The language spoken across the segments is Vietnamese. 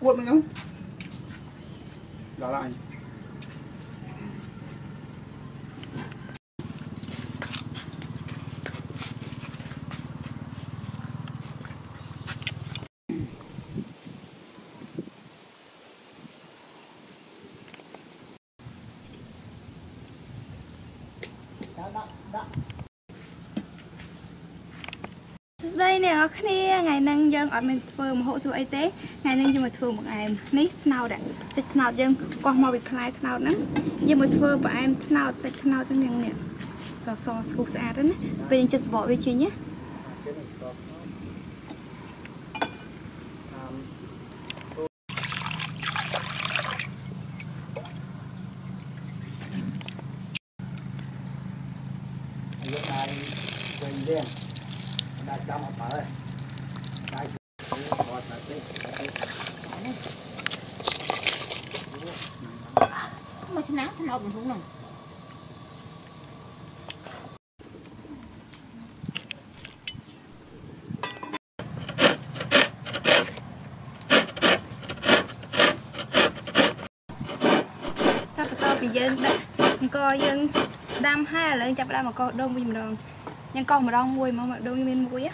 cuộn với nhau. Đó là anh đã đã. សួស្តីអ្នកនរគ្នាថ្ងៃហ្នឹងយើងអត់មានធ្វើម្ហូបធ្វើអីទេថ្ងៃហ្នឹងយើងមកធ្វើបង្អែមនេះត្នោតសាច់ត្នោតយើងកោះមកពីផ្លែត្នោតហ្នឹងយើងមកធ្វើបង្អែមត្នោតសាច់ត្នោតហ្នឹងនេះសសស្គូស្អាតណាពេលយើងចិត្តសបកវាចេញណា cái này stop um, lúc này quên đen đã cho một thở đây một là cái មកឆ្នាំថ្នោតក្នុងនោះតែបន្តពីយើងដាក់អង្គយើងដាំហើយឥឡូវចាប់ផ្ដើមអង្គដូងវិញម្ដង nhưng còn một đông mùi mà mà đông như bên mũi á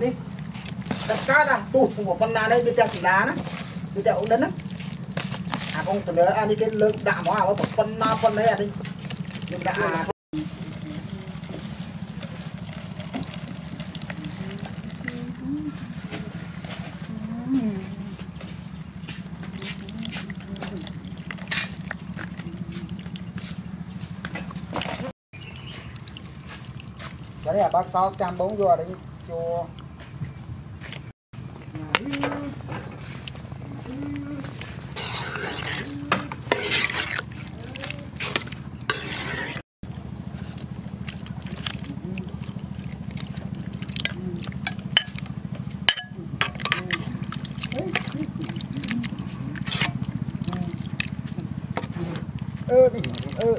đi. Đặt cá đang tu cùng một con na đây, bên tẹo chỉ đá nữa bên tẹo ống đến nữa à con từ đó anh đi cái lớn đạm hóa một con na con đấy anh đi. Đạm cái này là bác sáu trăm bốn vô đấy chua. Ơ đi. Ơ.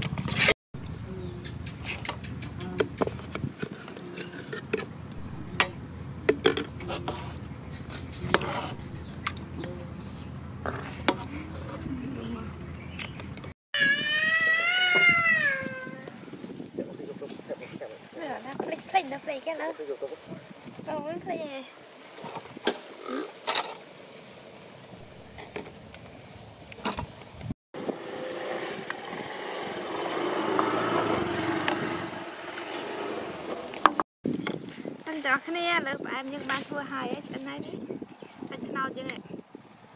này cái nữa không muốn thấy gì anh chào khán giả lớp em nhưng ban thua hai ấy anh này anh nào chưa này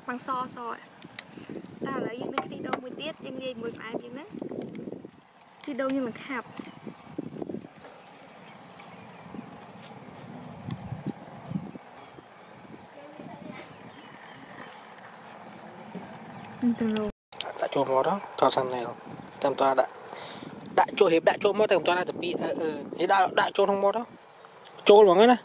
bằng so so តែឥឡូវយើងមានខ្ទិះដូងមួយទៀតយើងលាយមួយផ្អែមយើងណាខ្ទិះដូងយើងមិនខាប់ ដាក់ចូលមកដល់ថតសាំណែលតែមិនតដាក់ដាក់ចូលរៀបដាក់ចូលមកតែមិនតដាក់ទៅពីអឺអឺនេះដាក់ដាក់ចូលក្នុងមកដល់ចូលហ្មងណា